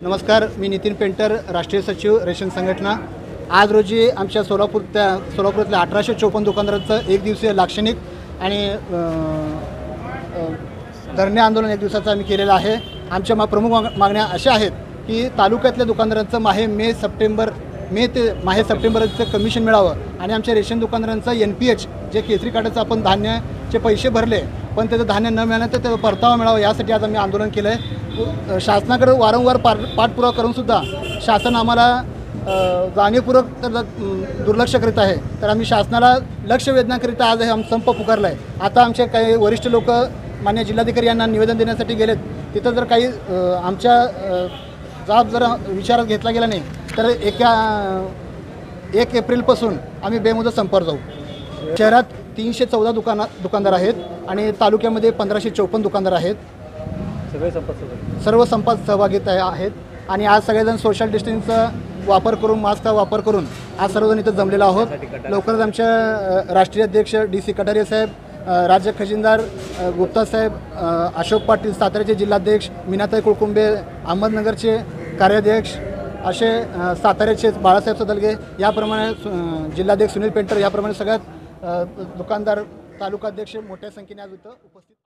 नमस्कार मी नितीन पेंटर राष्ट्रीय सचिव रेशन संघटना. आज रोजी आमच्या सोलापूर त्या सोलापूरातल्या अठराशे चोपन्न दुकानदारांचं एक दिवसीय लाक्षणिक आणि धरणे आंदोलन एक दिवसाचं आम्ही केलेलं आहे. आमच्या मा प्रमुख माग- मागण्या अशा आहेत की तालुक्यातल्या दुकानदारांचं माहे मे सप्टेंबर मे ते माहे सप्टेंबरचं कमिशन मिळावं आणि आमच्या रेशन दुकानदारांचं एन पी एच जे केसरी कार्डाचं आपण धान्याचे पैसे भरले पण त्याचं धान्य न मिळालं तर त्याचा परतावा मिळावा यासाठी आज आम्ही आंदोलन केलं आहे शासनाकडे वारंवार पाठ पाठपुरावा करूनसुद्धा शासन आम्हाला जाणीवपूर्वक तर दुर्लक्ष करीत आहे. तर आम्ही शासनाला लक्ष वेधण्याकरिता आज हे आम संप पुकारला आहे. आता आमचे काही वरिष्ठ लोक मान्य जिल्हाधिकारी यांना निवेदन देण्यासाठी गेलेत. तिथं जर काही आमच्या जाब जर विचारात घेतला गेला नाही तर एका एक एप्रिलपासून आम्ही बेमुदत संपावर जाऊ. शहरात तीनशे चौदा दुकाना दुकानदार आहेत आणि तालुक्यामध्ये पंधराशे चौपन्न दुकानदार आहेत. सगळे संपत सर्व संपात सहभागित आहे- आहेत. आणि आज सगळेजण सोशल डिस्टन्सचा वापर करून मास्कचा वापर करून आज सर्वजण इथं जमलेलो आहोत. लवकरच आमच्या राष्ट्रीय अध्यक्ष डी सी कटारे साहेब राज्य खजिनदार गुप्ता साहेब अशोक पाटील साताऱ्याचे जिल्हाध्यक्ष मीनाताई कुळकुंबे अहमदनगरचे कार्याध्यक्ष असे साताऱ्याचे बाळासाहेब सदलगे याप्रमाणे जिल्हाध्यक्ष सुनील पेंटर याप्रमाणे सगळ्यात दुकानदार तालुकाध्यक्ष मोठ्या संख्येने आज इथं उपस्थित